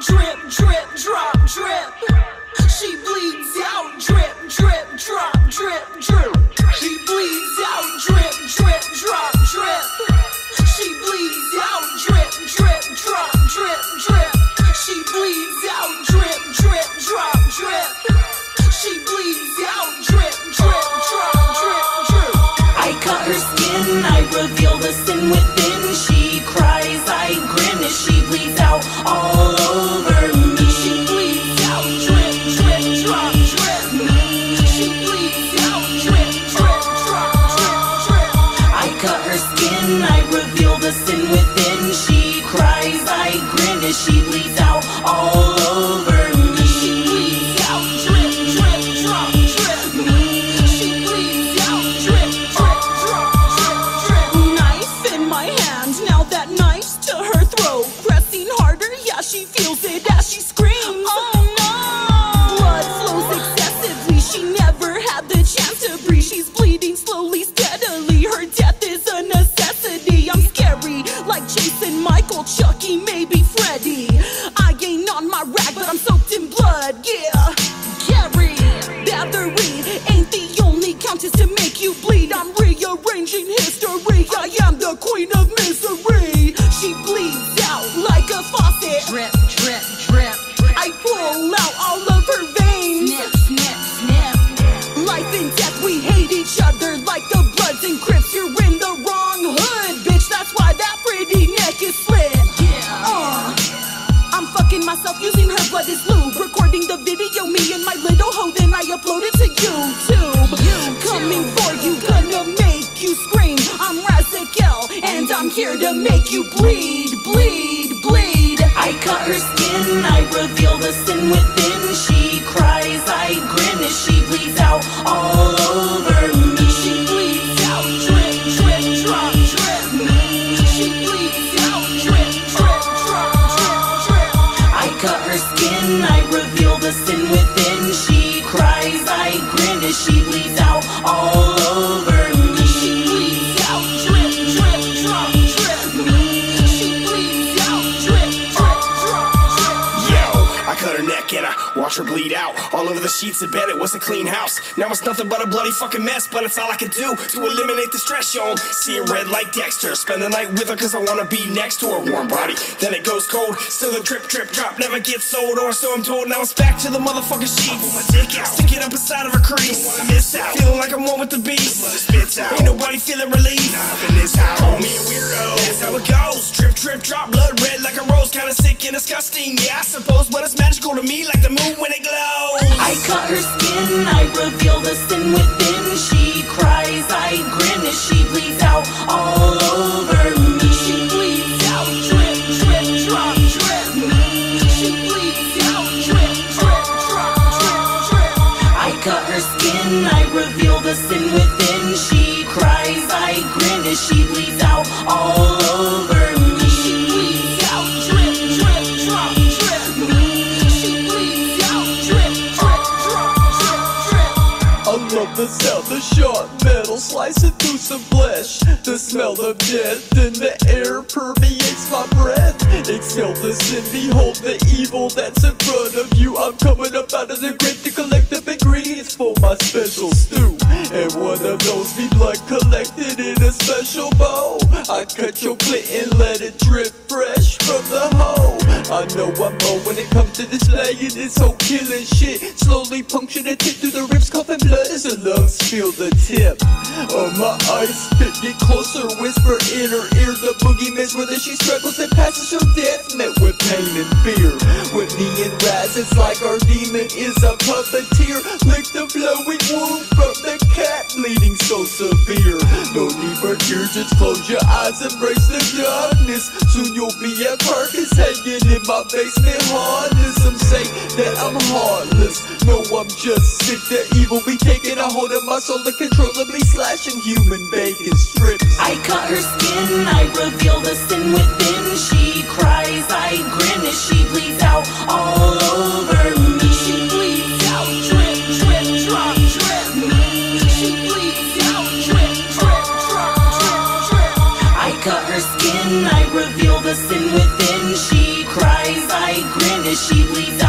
drip, drip, drop, drip. Never had the chance to breathe. She's bleeding slowly, steadily. Her death is a necessity. I'm scary, like Jason, Michael, Chucky, maybe Freddy. I ain't on my rag, but I'm soaked in blood, yeah. Hoe, then I upload it to YouTube. Coming for you, gonna make you scream. I'm Razakel, and I'm here to make you bleed, bleed, bleed. I cut her skin, I reveal the sin within. Grin as she bleeds out. All watch her bleed out. All over the sheets of bed, it was a clean house. Now it's nothing but a bloody fucking mess, but it's all I can do to eliminate the stress shown. See it red like Dexter. Spend the night with her cause I wanna be next to her warm body. Then it goes cold, still the drip, drip, drop never gets sold, or so I'm told. Now it's back to the motherfucking sheets. Pull my dick out, stick it up inside of her crease. Don't wanna miss out, feeling like I'm one with the beast. Spits out, ain't nobody feeling relief. Up in this house, call me a weirdo. That's how it goes. Drip, drip, drop, blood red like a rose, kinda sick and disgusting. Yeah, I suppose, but it's magical to me like the moon when it glows. I cut her skin, I reveal the sin within. She cries, I grin as she bleeds out all over me. She bleeds out, drip, drip, drop, drip. She bleeds out, drip, drip, drop, drip. I cut her skin, I reveal the sin within. She cries, I grin as she bleeds out all over love the sound of sharp metal slicing through some flesh. The smell of death in the air permeates my breath. Exhale the sin, behold the evil that's in front of you. I'm coming up out of the grave to collect the ingredients for my special stew. And one of those be blood collected in a special bowl. I cut your clit and let it drip fresh from the hole. I know I'm low when it comes to this whole killing shit. Slowly puncture the tip through the ribs, coughing blood as the lungs feel the tip. Of my eyes. get closer, whisper in her ear. The boogeyman's whether she struggles and passes her death, met with pain and fear. With me and Raz, it's like our demon is a puppeteer. Lick the flowing wound from the cat, bleeding so severe. No need for tears, just close your eyes, embrace the darkness. Soon you'll be a carcass hanging in my basement harness. Some say that I'm heartless. No, I'm just sick. The evil be taking a hold of my soul, uncontrollably human bacon strips. I cut her skin, I reveal the sin within. She cries, I grin as she bleeds out all over me. She bleeds out, drip, drip, drop, drip. She bleeds out, drip, drip, drop, drip. I cut her skin, I reveal the sin within. She cries, I grin as she bleeds